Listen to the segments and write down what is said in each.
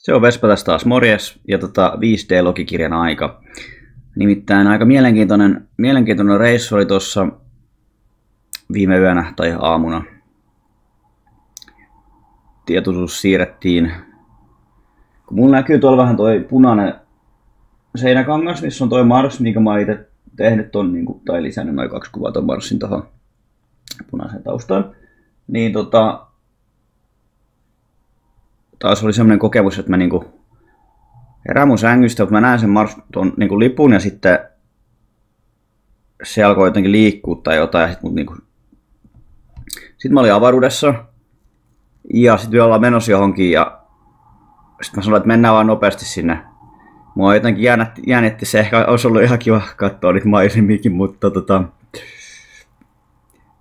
Se on Vespa tässä taas morjes ja tota 5D-logikirjan aika. Nimittäin aika mielenkiintoinen, mielenkiintoinen reissu oli tuossa viime yönä tai aamuna. Tietoisuus siirrettiin. Kun mulla näkyy tuolla vähän toi punainen seinäkangas, missä on toi Mars, mikä mä itse tehnyt ton, niin kuin, tai lisännyt noin kaksi kuvaa ton Marsin tuohon punaiseen taustaan. Niin tota, taas oli semmoinen kokemus, että mä niinku herään mun sängystä, että mä näen sen Mars tuon niinku lipun ja sitten se alkoi jotenkin liikkua tai jotain. Ja sit mut niinku... Sitten mä olin avaruudessa ja sitten me ollaan menossa johonkin ja sitten mä sanoin, että mennään vaan nopeasti sinne. Mua jotenkin jännitti, jännitti se, ehkä olisi ollut ihan kiva katsoa niitä maisemiakin, mutta tota,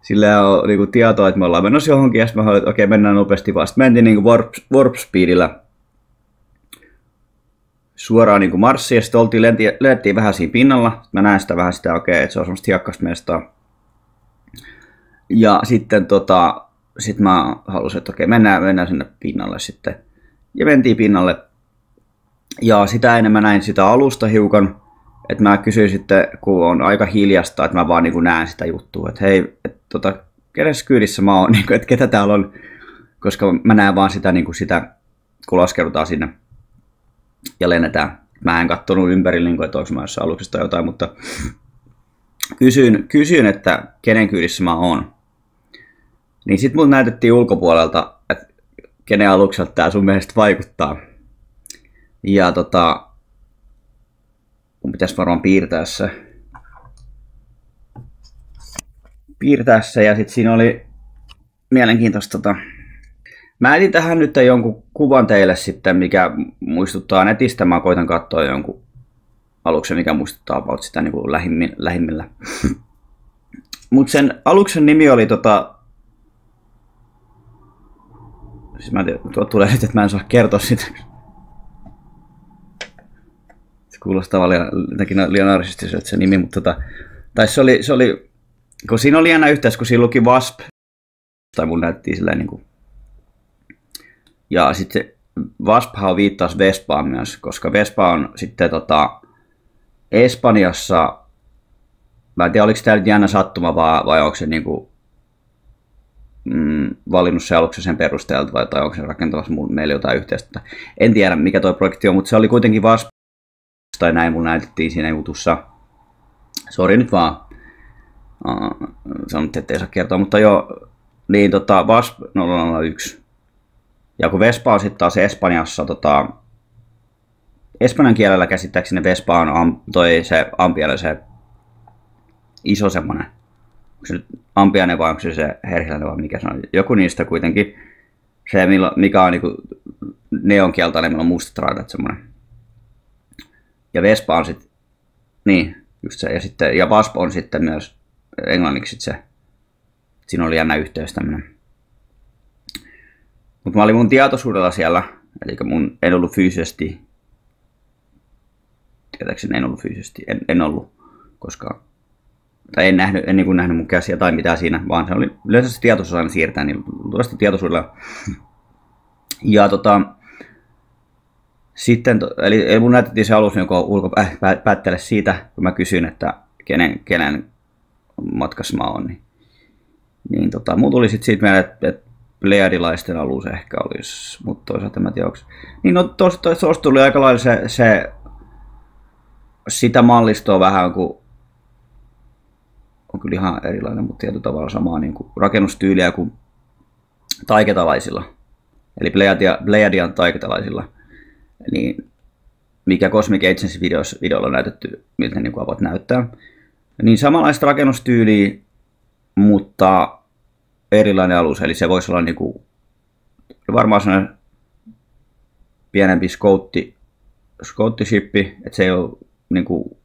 sillä on niinku tietoa, että me ollaan menossa johonkin, ja sitten mä että okei, okay, mennään nopeasti vaan. Sitten mentiin niinku warp, warp speedillä suoraan niinku marssiin, ja sitten oltiin, lenti, lentiin vähän siinä pinnalla. Mä näen sitä vähän sitä, okei, okay, että se on semmoista hiekkasta mestaa. Ja sitten tota, sit mä halusin, että okei, okay, mennään, mennään sinne pinnalle sitten. Ja mentiin pinnalle. Ja sitä ennen mä näin sitä alusta hiukan, että mä kysyin sitten, kun on aika hiljasta, että mä vaan niin näen sitä juttua, että hei, et, tota, kenessä kyydissä mä oon, niin kuin, että ketä täällä on, koska mä näen vaan sitä, niin kuin sitä kun laskeudutaan sinne ja lennetään. Mä en katsonut ympärille, niin että onko mä jossain aluksesta tai jotain, mutta kysyin, kysyin, että kenen kyydissä mä oon. Niin sit mun näytettiin ulkopuolelta, että kenen alukselta tää sun mielestä vaikuttaa. Ja tota, mun pitäisi varmaan piirtää se. Piirtää se ja sitten siinä oli mielenkiintoista. Tota. Mä etin tähän nyt jonkun kuvan teille sitten, mikä muistuttaa netistä. Mä koitan katsoa jonkun aluksen, mikä muistuttaa about sitä niin kuin lähimmin, lähimmillä. Mutta sen aluksen nimi oli tota... Siis mä en tiedä, tuo tulee nyt, että mä en saa kertoa sitä kuulostaa vaan liian, liian narsistiselta se nimi, mutta tota, tai se oli, se oli, kun siinä oli jännä yhteys, kun siinä luki Wasp, tai mun näyttiin silleen niin kuin, ja sitten Wasphan viittasi Vespaan myös, koska Vespa on sitten tota, Espanjassa, mä en tiedä oliko tämä nyt jännä sattuma vai, vai onko se niin kuin, mm, valinnut se aluksen sen perusteelta vai tai onko se rakentamassa meille jotain yhteistä. En tiedä mikä tuo projekti on, mutta se oli kuitenkin Wasp tai näin mun näytettiin siinä jutussa. Sori nyt vaan. Uh, sanottiin, että ei saa kertoa, mutta joo, niin tota, VASP 001. Ja kun Vespa on sitten taas Espanjassa, tota, espanjan kielellä käsittääkseni Vespa on am, toi se ampialle se iso semmonen, onko se nyt ampiainen vai onko se se herhiläinen vai mikä se on, joku niistä kuitenkin, se mikä on niinku neonkieltainen, millä on mustat raidat semmonen ja Vespa on sitten, niin, just se. Ja, sitten, ja Vasp on sitten myös englanniksi se. Siinä oli jännä yhteys tämmöinen. Mutta mä olin mun tietoisuudella siellä, eli mun en ollut fyysisesti, tietääkseni en ollut fyysisesti, en, en ollut, koska, tai en nähnyt, en niin nähnyt mun käsiä tai mitään siinä, vaan se oli yleensä se tietoisuus aina siirtää, niin luultavasti tietoisuudella. Ja tota, sitten, eli, eli mun näytettiin se alus jonka ulko, äh, päättele siitä, kun mä kysyin, että kenen, kenen matkassa mä oon. Niin, niin tota, mulla tuli sitten siitä mieleen, että, että Pleiadilaisten alus ehkä olisi, mutta toisaalta mä tiedä, onko... Niin no tuosta tuli aika lailla se, se, sitä mallistoa vähän kuin on kyllä ihan erilainen, mutta tietyllä tavalla samaa niin kuin rakennustyyliä kuin taiketalaisilla. Eli Pleiadian taiketalaisilla – niin mikä Cosmic Agency videossa, videolla on näytetty, miltä ne niin avot näyttää. Niin samanlaista rakennustyyliä, mutta erilainen alus, eli se voisi olla niin kuin, varmaan sellainen pienempi skoutti, skouttisippi, että se ei ole niin kuin,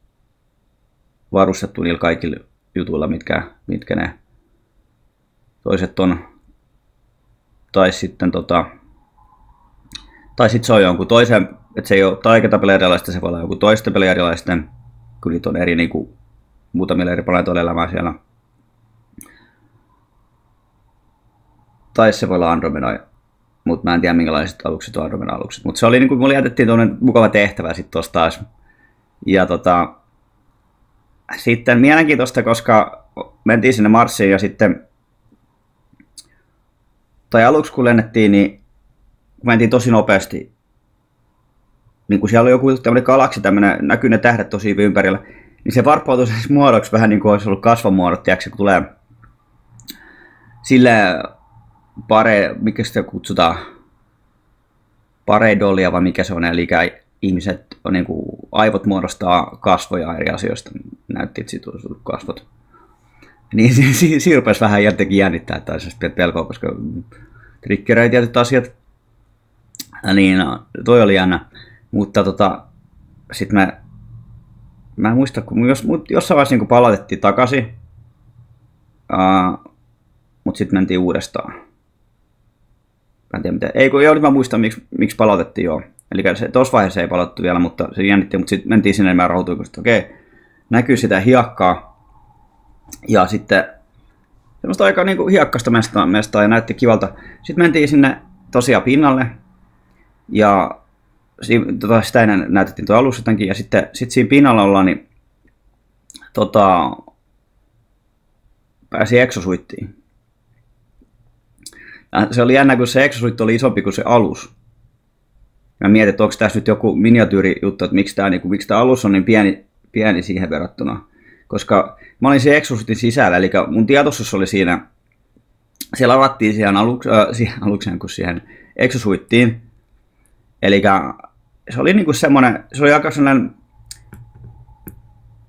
varustettu niillä kaikilla jutuilla, mitkä, mitkä ne toiset on. Tai sitten tota, tai sitten se on jonkun toisen, että se ei ole taikata peliarialaista, se voi olla joku toisten peliarialaisten, kun niitä on eri niin kuin, muutamilla eri planeetoilla elämää siellä. Tai se voi olla Andromeda mutta mä en tiedä minkälaiset alukset on Andromedan alukset. Mutta se oli niin kuin, mulle jätettiin tuonne mukava tehtävä sitten tuossa taas. Ja tota, sitten mielenkiintoista, koska mentiin sinne Marsiin ja sitten, tai aluksi kun lennettiin, niin mentiin tosi nopeasti. Niin kun siellä oli joku tämmöinen galaksi, tämmöinen, näkyy ne tähdet tosi ympärillä, niin se varpautui siis muodoksi vähän niin kuin olisi ollut kasvamuodot, tiedätkö, kun tulee sille pare, mikä sitä kutsutaan, pareidolia vai mikä se on, eli ihmiset, on niin kuin, aivot muodostaa kasvoja eri asioista, näytti, että siitä olisi kasvot. Niin siinä rupesi vähän jotenkin jännittää, että olisi pelkoa, koska triggeröi tietyt asiat. Niin, no, toi oli jännä. Mutta tota, sitten mä, mä en muista, kun jos, jossain vaiheessa niin palautettiin takaisin, uh, mutta sitten mentiin uudestaan. Mä en tiedä mitä. Ei kun joo, mä muistan, miksi, miksi palautettiin joo. Eli se, tuossa vaiheessa ei palattu vielä, mutta se jännitti, mutta sitten mentiin sinne ja mä rauhoituin, että okei, näkyy sitä hiekkaa. Ja sitten semmoista aika niin kuin hiekkasta mestaa, mestaa ja näytti kivalta. Sitten mentiin sinne tosiaan pinnalle ja tota, sitä ennen näytettiin tuo alussa jotenkin, ja sitten sit siinä pinnalla ollaan, niin tota, pääsi eksosuittiin. Ja se oli jännä, kun se exosuit oli isompi kuin se alus. Mä mietin, että onko tässä nyt joku juttu, että miksi tämä, niin kuin, miksi tämä alus on niin pieni, pieni siihen verrattuna. Koska mä olin se exosuitin sisällä, eli mun tietoisuus oli siinä, siellä avattiin siihen, aluks, äh, siihen alukseen kuin siihen exosuittiin. Eli se oli niinku semmoinen, se oli aika sellainen,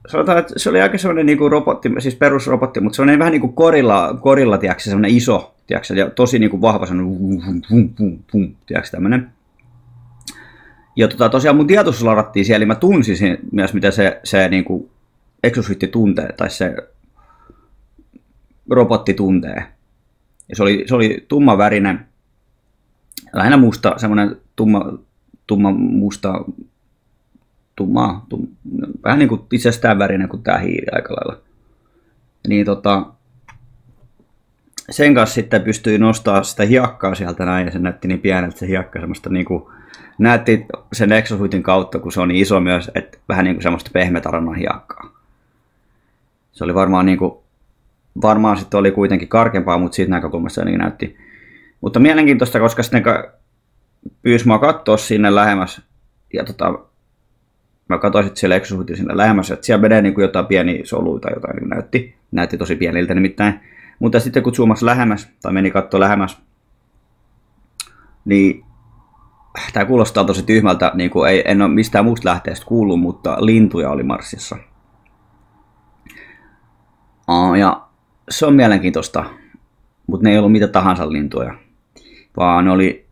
sanotaan, että se oli aika semmoinen niinku robotti, siis perusrobotti, mutta se on vähän niin kuin korilla, korilla tiedätkö, semmoinen iso, tiedätkö, ja tosi niin kuin vahva semmoinen, vum, vum, vum, tiedätkö, tämmöinen. Ja tota, tosiaan mun tietoisuus ladattiin siellä, eli mä tunsin myös, mitä se, se niin kuin exosuitti tuntee, tai se robotti tuntee. Ja se oli, se oli tumma värinen, lähinnä musta, semmoinen tumma, tumma musta, tumma, tum, vähän niin kuin itsestään värinen kuin tämä hiiri aika lailla. Niin tota, sen kanssa sitten pystyi nostaa sitä hiekkaa sieltä näin, ja se näytti niin pieneltä se hiekka, semmoista niin kuin, näytti sen exosuitin kautta, kun se on niin iso myös, että vähän niin kuin semmoista pehmeätarannan hiekkaa. Se oli varmaan niin kuin, varmaan sitten oli kuitenkin karkempaa, mutta siitä näkökulmasta se näytti. Mutta mielenkiintoista, koska sitten pyysi mua katsoa sinne lähemmäs, ja tota, mä katsoin sitten siellä exosuitin sinne lähemmäs, että siellä menee niin kuin jotain pieniä soluita, jotain niin näytti. Näytti tosi pieniltä nimittäin. Mutta sitten kun zoomasi lähemmäs, tai meni katsoa lähemmäs, niin tämä kuulostaa tosi tyhmältä, niin kuin ei, en ole mistään muusta lähteestä kuullut, mutta lintuja oli Marsissa. Ja se on mielenkiintoista, mutta ne ei ollut mitä tahansa lintuja, vaan ne oli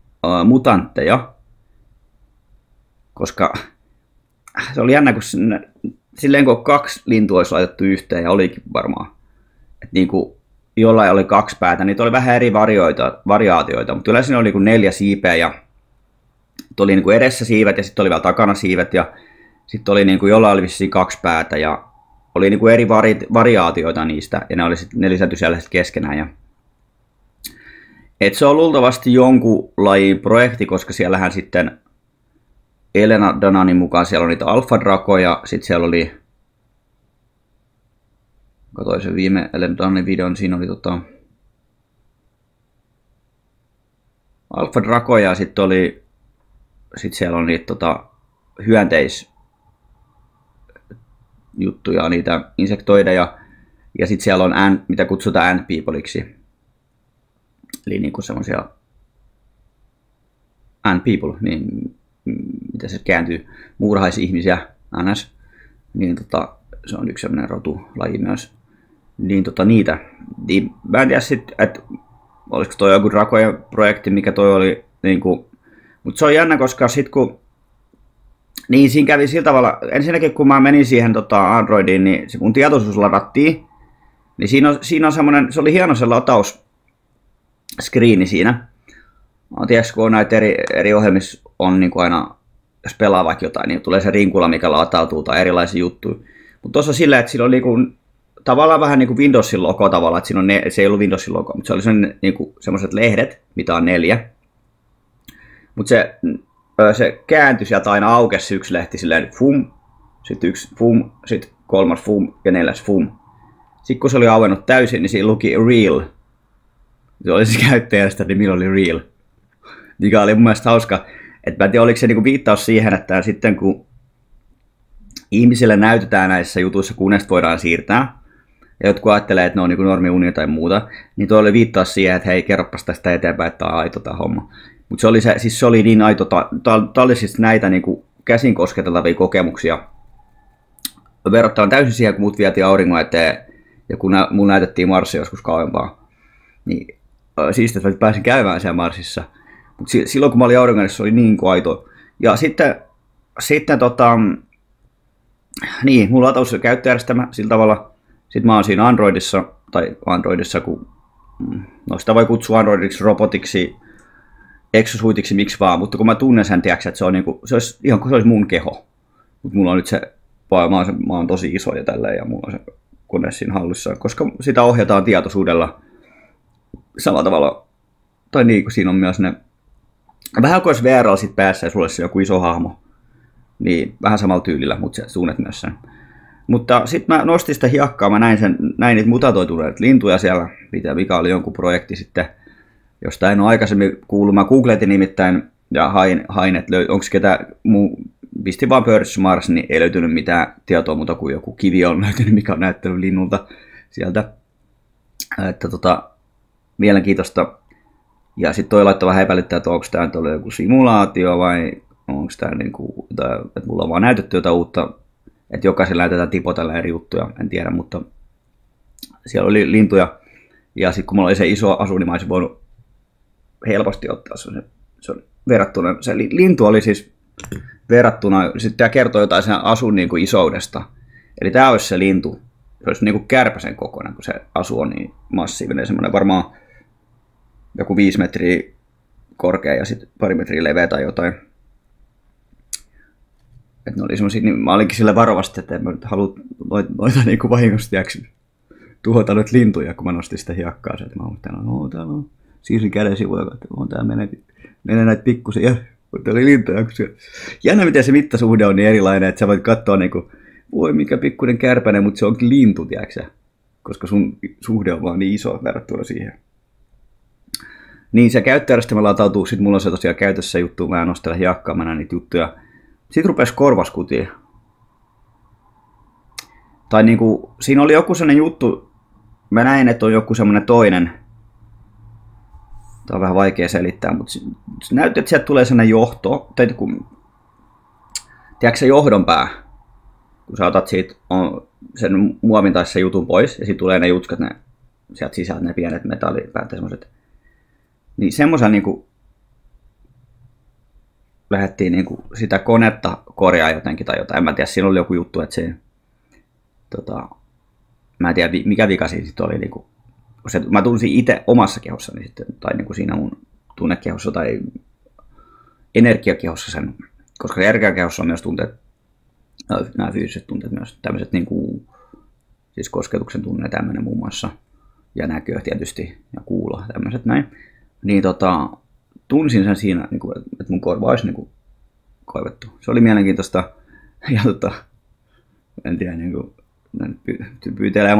mutantteja, koska se oli jännä, kun sinne, silleen kun kaksi lintua olisi laitettu yhteen, ja olikin varmaan, että niin kuin jollain oli kaksi päätä, niitä oli vähän eri varioita, variaatioita, mutta yleensä ne oli kuin neljä siipeä ja oli niin kuin edessä siivet ja sitten oli vielä takana siivet ja sitten oli niin kuin jollain oli vissiin kaksi päätä ja oli niin kuin eri vari, variaatioita niistä ja ne, oli sit, ne lisätty siellä sit keskenään. Ja... Et se on luultavasti jonkun lajin projekti, koska siellähän sitten Elena Dananin mukaan siellä on niitä alfa-drakoja, sitten siellä oli Katoin sen viime Elena videon, siinä oli tota, Alfa Drakoja ja sitten oli, sit siellä on niitä tota, hyönteis juttuja, niitä insektoideja, ja sitten siellä on ant, mitä kutsutaan ant peopleiksi. Eli niinku semmoisia ant people, niin mitä se kääntyy, muurahaisihmisiä, ns. Niin tota, se on yksi sellainen rotulaji myös niin tota niitä. Niin, mä en tiedä sitten, että olisiko toi joku rakojen projekti, mikä toi oli, niin kuin, mutta se on jännä, koska sitten kun niin siinä kävi sillä tavalla, ensinnäkin kun mä menin siihen tota Androidiin, niin se mun tietoisuus ladattiin, niin siinä on, siinä on semmoinen, se oli hieno se lataus screeni siinä. Tiedätkö, kun on näitä eri, eri ohjelmissa on niin kuin aina, jos pelaa vaikka jotain, niin tulee se rinkula, mikä latautuu tai erilaisia juttuja. Mutta tuossa silleen, että sillä oli niin kuin tavallaan vähän niin kuin Windowsin logo tavallaan, että siinä on ne, se ei ollut Windowsin logo, mutta se oli sen, niin kuin, semmoiset lehdet, mitä on neljä. Mutta se, se kääntyi sieltä aina aukesi yksi lehti silleen fum, sitten yksi fum, sitten kolmas fum ja neljäs fum. Sitten kun se oli auennut täysin, niin siinä luki real. Se oli se käyttäjästä, niin milloin oli real. Mikä oli mun mielestä hauska. Että mä en tiedä, oliko se niinku viittaus siihen, että sitten kun ihmisille näytetään näissä jutuissa, kunnes voidaan siirtää, ja jotkut ajattelee, että ne on niin normiunia tai muuta, niin tuo oli viittaus siihen, että hei, kerropas tästä eteenpäin, että tämä on aito tämä homma. Mutta se oli, se, siis se oli niin aito, tämä oli siis näitä niin kuin käsin kosketeltavia kokemuksia, verrattuna täysin siihen, kun mut vietiin auringon eteen, ja kun nä, mun näytettiin Marssia joskus kauempaa, niin siis että pääsin käymään siellä Marsissa. Mutta silloin kun mä olin auringon se oli niin kuin aito. Ja sitten, sitten tota, niin, mulla lataus käyttöjärjestelmä sillä tavalla. Sitten mä oon siinä Androidissa, tai Androidissa, kun mm, no sitä voi kutsua Androidiksi, robotiksi, exosuitiksi, miksi vaan, mutta kun mä tunnen sen, tiedätkö, että se on niinku, se olisi ihan kuin se olisi mun keho. Mutta mulla on nyt se, mä oon, se, mä oon tosi iso ja tälleen, ja mulla on se kone siinä hallussa, koska sitä ohjataan tietoisuudella samalla tavalla, tai niin kuin siinä on myös ne, vähän kuin olisi VR sit päässä ja sulle se joku iso hahmo, niin vähän samalla tyylillä, mutta sä tunnet myös sen. Mutta sitten mä nostin sitä hiekkaa, mä näin, sen, näin niitä mutatoituneita lintuja siellä, mikä oli jonkun projekti sitten, josta en ole aikaisemmin kuullut. Mä googletin nimittäin ja hain, hain että löy, onko ketä muu, pistin vaan Birds Mars, niin ei löytynyt mitään tietoa muuta kuin joku kivi on löytynyt, mikä on näyttänyt linnulta sieltä. Että tota, mielenkiintoista. Ja sitten toi laittoi vähän epäilyttää, että onko tämä nyt joku simulaatio vai onko tämä niin että mulla on vaan näytetty jotain uutta, että jokaisella näytetään tipotella eri juttuja, en tiedä, mutta siellä oli lintuja. Ja sitten kun mulla oli se iso asu, niin mä olisin voinut helposti ottaa se, se oli verrattuna, se lintu oli siis verrattuna, sitten tämä kertoo jotain sen asun niin kuin isoudesta. Eli tämä olisi se lintu, se olisi niin kuin kärpäsen kokoinen, kun se asu on niin massiivinen, semmoinen varmaan joku viisi metriä korkea ja sitten pari metriä leveä tai jotain. Että ne oli semmosia, niin mä olinkin sille varovasti, että en mä nyt halua noita, noita niin kuin vahingosti tuhota nyt lintuja, kun mä nostin sitä hiekkaa. Että mä olin, että no, täällä on siirsin käden sivuja, että on täällä menee, menee näitä pikkusia. Mutta oli lintuja. Jännä, miten se mittasuhde on niin erilainen, että sä voit katsoa niin kuin, voi mikä pikkuinen kärpänen, mutta se onkin lintu, tiedätkö Koska sun suhde on vaan niin iso verrattuna siihen. Niin se käyttöjärjestelmä latautuu, sitten mulla on se tosiaan käytössä juttu, mä nostelen hiekkaa, mä näen niitä juttuja sitten rupesi korvaskutiin. Tai niinku, siinä oli joku sellainen juttu, mä näin, että on joku semmoinen toinen, Tämä on vähän vaikea selittää, mutta se näyttää, että sieltä tulee sellainen johto, tai kun, tiedätkö se johdon pää, kun sä otat siitä on sen muovin tai sen jutun pois, ja sitten tulee ne jutskat, ne, sieltä sisältä ne pienet metallipäät semmoiset. Niin semmoisen niin kuin, lähdettiin niin kuin sitä konetta korjaa jotenkin tai jotain. En mä tiedä, siinä oli joku juttu, että se, tota, mä en tiedä mikä vika siinä sitten oli. Niin kuin, se, mä tunsin itse omassa kehossani sitten, tai niin kuin siinä mun tunnekehossa tai energiakehossa sen, koska energiakehossa on myös tunteet, nämä fyysiset tunteet myös, tämmöiset niin kuin, siis kosketuksen tunne tämmöinen muun muassa, ja näkö tietysti, ja kuulo, tämmöiset näin. Niin tota, tunsin sen siinä, niin kuin, että mun korva olisi niin kuin, koivettu. Se oli mielenkiintoista. Ja tota, en tiedä, niin kuin,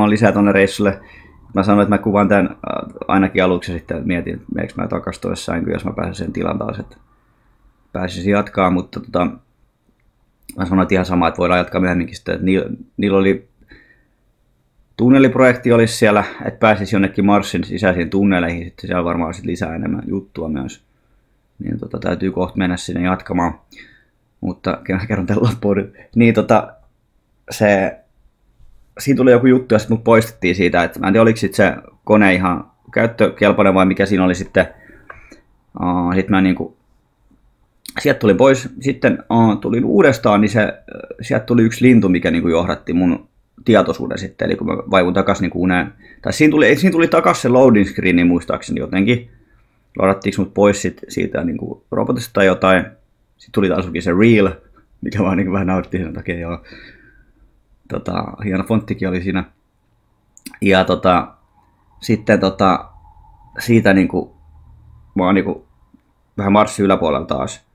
lisää tuonne reissulle. Mä sanoin, että mä kuvan tämän ainakin aluksi sitten mietin, että meneekö mä takas toisessa jos mä pääsen sen tilan taas, että pääsisin jatkaa, mutta tota, mä sanoin, että ihan sama, että voidaan jatkaa myöhemminkin sitten, että niillä, niillä oli tunneliprojekti olisi siellä, että pääsisi jonnekin Marsin sisäisiin tunneleihin, sitten siellä varmaan olisi lisää enemmän juttua myös niin tota, täytyy kohta mennä sinne jatkamaan. Mutta kerron tämän loppuun. Niin tota, se, siinä tuli joku juttu ja sitten mut poistettiin siitä, että mä en tiedä oliko sit se kone ihan käyttökelpoinen vai mikä siinä oli sitten. Uh, sitten mä niinku, sieltä tuli pois, sitten uh, tulin uudestaan, niin se, sieltä tuli yksi lintu, mikä niinku johdatti mun tietoisuuden sitten, eli kun mä vaivun takaisin niinku uneen. Tai siinä tuli, siinä tuli takaisin se loading screen, niin muistaakseni jotenkin ladattiinko mut pois sit siitä niin kuin robotista tai jotain. Sitten tuli taas se Real, mikä vaan niin vähän nautti sen takia. Joo. Tota, hieno fonttikin oli siinä. Ja tota, sitten tota, siitä niin kuin, mä oon niin kuin, vähän marssi yläpuolella taas.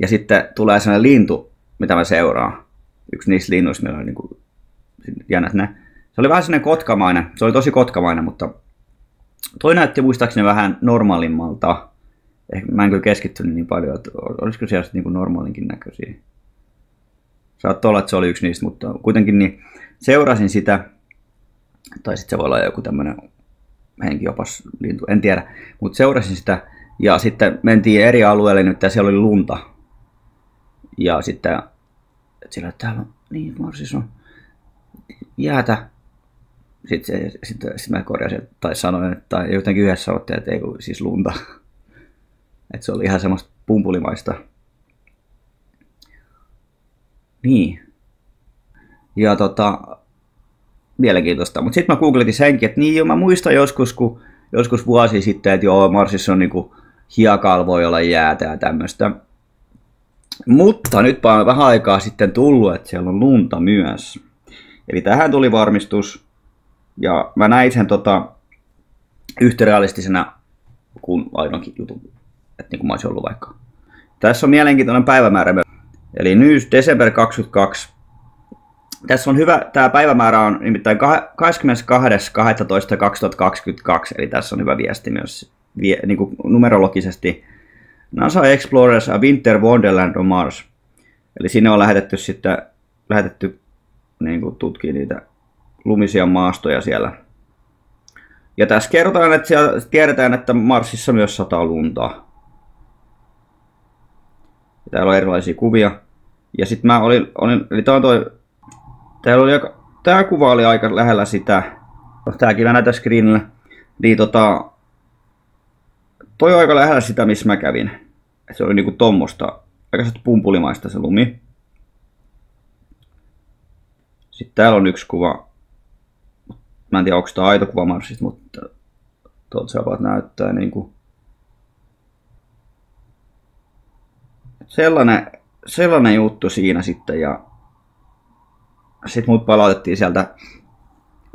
Ja sitten tulee sellainen lintu, mitä mä seuraan. Yksi niistä linnuista, millä on niin kuin, jännät ne. Se oli vähän sellainen kotkamainen. Se oli tosi kotkamainen, mutta toi näytti muistaakseni vähän normaalimmalta. Ehkä mä en kyllä keskittynyt niin paljon, että olisiko siellä niin kuin normaalinkin näköisiä. Saattaa olla, että se oli yksi niistä, mutta kuitenkin niin seurasin sitä. Tai sitten se voi olla joku tämmöinen henkiopas lintu, en tiedä. Mutta seurasin sitä ja sitten mentiin eri alueelle nyt ja siellä oli lunta. Ja sitten sillä täällä on, niin Marsis on jäätä. Sitten, sitten, sitten mä korjasin, tai sanoin, että jotenkin yhdessä sanottiin, että ei kun siis lunta. Että se oli ihan semmoista pumpulimaista. Niin. Ja tota, mielenkiintoista. Mutta sitten mä googletin senkin, että niin jo mä muistan joskus, kun joskus vuosi sitten, että joo, Marsissa on niinku hiekalla voi olla jäätä ja tämmöistä. Mutta nyt on vähän aikaa sitten tullut, että siellä on lunta myös. Eli tähän tuli varmistus. Ja mä näin sen tota, yhtä realistisena kuin ainoakin jutun. Että niin kuin mä olisin ollut vaikka. Tässä on mielenkiintoinen päivämäärä. Eli nyt December 22. Tässä on hyvä, tämä päivämäärä on nimittäin 22.12.2022, eli tässä on hyvä viesti myös vie, niin kuin numerologisesti. NASA Explorers a Winter Wonderland on Mars. Eli sinne on lähetetty sitten lähetetty niin kuin tutkii niitä lumisia maastoja siellä. Ja tässä kerrotaan, että siellä tiedetään, että Marsissa myös sataa lunta. Ja täällä on erilaisia kuvia. Ja sitten mä olin, olin eli tää on toi, täällä oli aika, tää kuva oli aika lähellä sitä. Tääkin mä näytän screenillä. Niin tota, toi on aika lähellä sitä, missä mä kävin. Se oli niinku tommosta, aika pumpulimaista se lumi. Sitten täällä on yksi kuva. Mä en tiedä, onko tämä aito kuva Marsista, mutta tuolta se näyttää niin kuin... Sellainen, sellainen juttu siinä sitten ja sitten mut palautettiin sieltä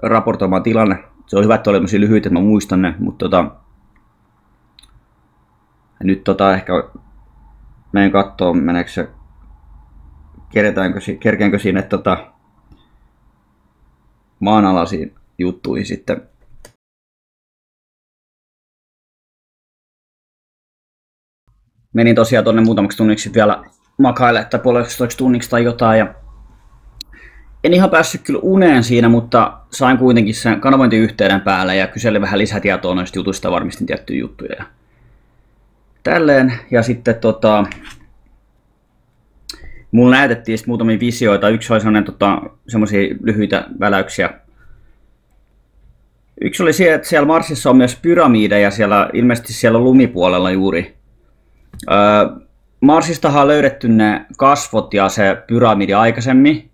raportoimaan tilanne. Se on hyvä, että oli lyhyitä, että mä muistan ne, mutta tota, nyt tota ehkä menen katsoa, meneekö se, kerkäänkö, kerkäänkö sinne tota, maanalaisiin juttuihin sitten. Menin tosiaan tuonne muutamaksi tunniksi vielä makaille, että puoleksi tunniksi tai jotain. Ja en ihan päässyt kyllä uneen siinä, mutta sain kuitenkin sen kanavointiyhteyden päälle ja kyselin vähän lisätietoa noista jutuista, varmistin tiettyjä juttuja. Ja tälleen. Ja sitten tota, mulla näytettiin sitten muutamia visioita. Yksi oli sellainen tota, semmoisia lyhyitä väläyksiä. Yksi oli se, että siellä Marsissa on myös pyramideja, siellä, ilmeisesti siellä lumipuolella juuri. Öö, Marsistahan on löydetty ne kasvot ja se pyramidi aikaisemmin.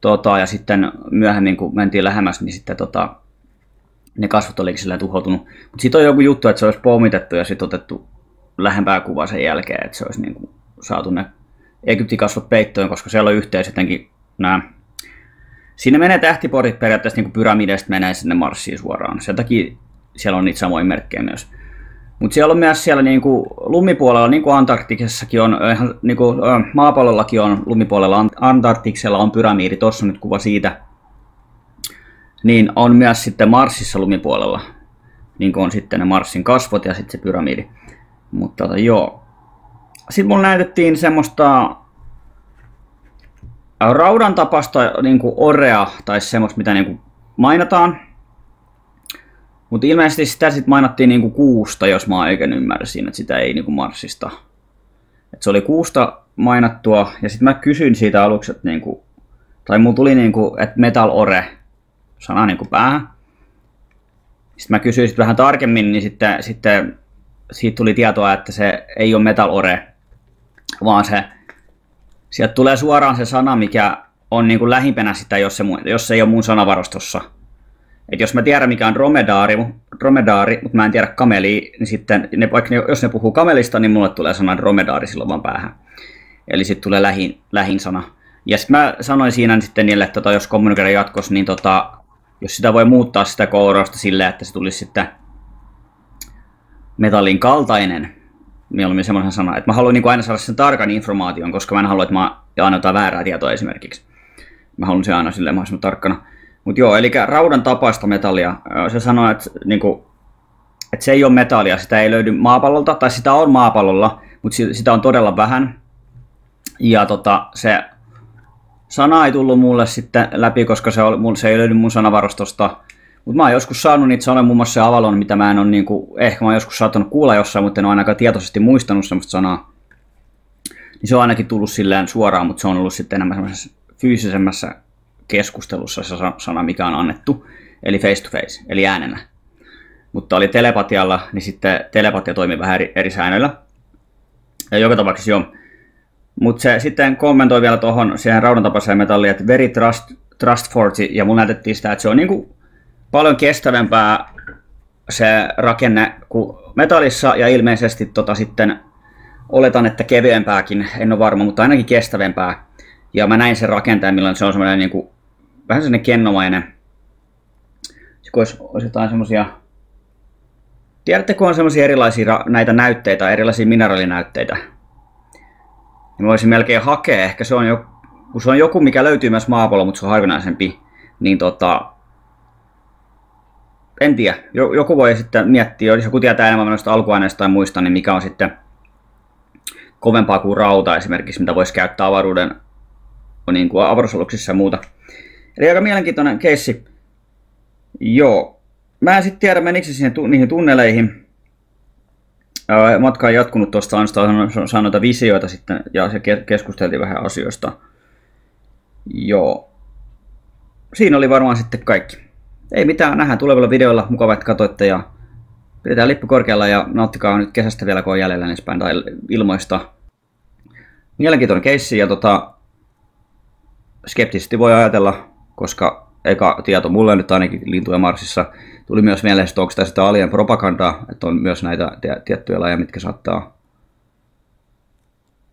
Tota, ja sitten myöhemmin, kun mentiin lähemmäs, niin sitten tota, ne kasvot olikin sillä tuhoutunut. Mutta sitten on joku juttu, että se olisi pommitettu ja sitten otettu lähempää kuvaa sen jälkeen, että se olisi niin kuin saatu ne Egyptin kasvot peittoon, koska siellä on yhteys jotenkin nämä Siinä menee tähtiporit periaatteessa niin pyramideista menee sinne Marsiin suoraan. Sen takia siellä on niitä samoja merkkejä myös. Mutta siellä on myös siellä niin kuin lumipuolella, niin kuin Antarktiksessakin on, ihan niin kuin maapallollakin on lumipuolella, Antarktiksella on pyramiidi, tuossa nyt kuva siitä. Niin on myös sitten Marsissa lumipuolella, niin kuin on sitten ne Marsin kasvot ja sitten se pyramiidi. Mutta tota, joo. Sitten mulla näytettiin semmoista raudan tapasta niin orea tai semmoista, mitä niin mainataan. Mutta ilmeisesti sitä sitten mainittiin niin kuusta, jos mä oikein ymmärsin, että sitä ei niin kuin Marsista. Et se oli kuusta mainattua, ja sitten mä kysyin siitä aluksi, että niin kuin, tai mulla tuli niin kuin, että metal ore sana niin kuin päähän. Sitten mä kysyin sit vähän tarkemmin, niin sitten, sitten siitä tuli tietoa, että se ei ole metal ore, vaan se sieltä tulee suoraan se sana, mikä on niin kuin lähimpänä sitä, jos se, jos se ei ole mun sanavarostossa. Et jos mä tiedän, mikä on dromedaari, dromedaari mutta mä en tiedä kameli, niin sitten ne, vaikka ne, jos ne puhuu kamelista, niin mulle tulee sana dromedaari silloin vaan päähän. Eli sitten tulee lähin, lähin sana. Ja sitten mä sanoin siinä sitten niille, että tota, jos kommunikoida jatkossa, niin tota, jos sitä voi muuttaa sitä kourausta silleen, että se tulisi sitten metallin kaltainen, mieluummin semmoisen sanan, että mä haluan niin aina saada sen tarkan informaation, koska mä en halua, että mä annan jotain väärää tietoa esimerkiksi. Mä haluan se aina silleen mahdollisimman tarkkana. Mutta joo, eli raudan tapaista metallia. Se sanoo, että, niin kuin, että se ei ole metallia, sitä ei löydy maapallolta, tai sitä on maapallolla, mutta sitä on todella vähän. Ja tota, se sana ei tullut mulle sitten läpi, koska se, oli, se ei löydy mun sanavarastosta. Mutta mä oon joskus saanut niitä, on muun muassa se Avalon, mitä mä en ole, niinku, ehkä mä oon joskus saattanut kuulla jossain, mutta en ole ainakaan tietoisesti muistanut semmoista sanaa. Niin se on ainakin tullut silleen suoraan, mutta se on ollut sitten enemmän semmoisessa fyysisemmässä keskustelussa se sana, mikä on annettu, eli face to face, eli äänenä. Mutta oli telepatialla, niin sitten telepatia toimii vähän eri, eri säännöillä. Ja joka tapauksessa joo. Mutta se sitten kommentoi vielä tuohon siihen raudantapaiseen metalliin, että very trust, trustworthy, ja mulla näytettiin sitä, että se on niinku paljon kestävämpää se rakenne kuin metallissa, ja ilmeisesti tota sitten oletan, että kevyempääkin, en ole varma, mutta ainakin kestävämpää. Ja mä näin sen rakenteen, milloin se on semmoinen niin kuin, vähän semmoinen kennomainen. Se olisi, olisi jotain semmoisia... Tiedättekö, on semmoisia erilaisia näitä näytteitä, erilaisia mineraalinäytteitä? Niin voisin melkein hakea, ehkä se on, jo, kun se on joku, mikä löytyy myös maapallo, mutta se on harvinaisempi, niin tota, en tiedä. Joku voi sitten miettiä, jos joku tietää enemmän noista alkuaineista tai muista, niin mikä on sitten kovempaa kuin rauta esimerkiksi, mitä voisi käyttää avaruuden niin kuin avaruusaluksissa ja muuta. Eli aika mielenkiintoinen keissi. Joo. Mä en sitten tiedä, menikö siihen, niihin tunneleihin. Matka on jatkunut tuosta, on saanut noita visioita sitten, ja se keskusteltiin vähän asioista. Joo. Siinä oli varmaan sitten kaikki. Ei mitään, nähdään tulevilla videoilla. Mukava, että katsoitte ja pidetään lippu korkealla ja nauttikaa nyt kesästä vielä, kun on jäljellä niin tai ilmoista. Mielenkiintoinen keissi ja tota, skeptisesti voi ajatella, koska eka tieto mulle nyt ainakin lintuja Marsissa tuli myös mieleen, että onko tämä sitä alien propagandaa, että on myös näitä tiettyjä lajeja, mitkä saattaa,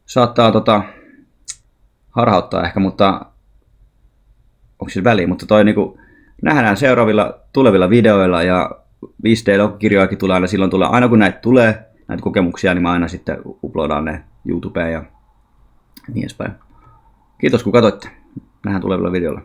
saattaa tota, harhauttaa ehkä, mutta onko siis väliä, mutta toi niinku, nähdään seuraavilla tulevilla videoilla ja 5D-kirjojakin tulee aina silloin tulee, aina kun näitä tulee, näitä kokemuksia, niin mä aina sitten uploadaan ne YouTubeen ja niin edespäin. Kiitos kun katsoitte. Nähdään tulevilla videoilla.